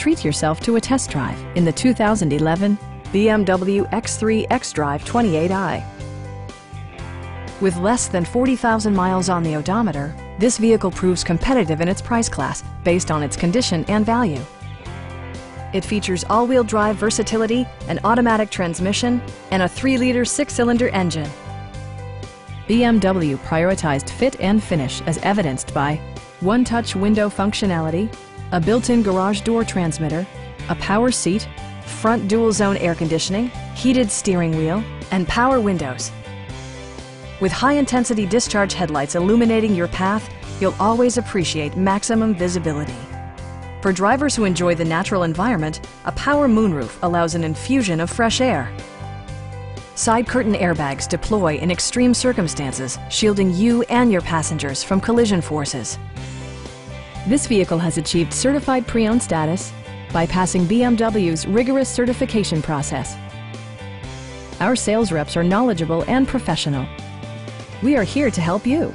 treat yourself to a test drive in the 2011 BMW X3 xDrive 28i. With less than 40,000 miles on the odometer, this vehicle proves competitive in its price class based on its condition and value. It features all-wheel drive versatility, an automatic transmission, and a 3-liter six-cylinder engine. BMW prioritized fit and finish as evidenced by one-touch window functionality, a built-in garage door transmitter, a power seat, front dual-zone air conditioning, heated steering wheel, and power windows. With high-intensity discharge headlights illuminating your path, you'll always appreciate maximum visibility. For drivers who enjoy the natural environment, a power moonroof allows an infusion of fresh air. Side curtain airbags deploy in extreme circumstances, shielding you and your passengers from collision forces. This vehicle has achieved certified pre-owned status by passing BMW's rigorous certification process. Our sales reps are knowledgeable and professional. We are here to help you.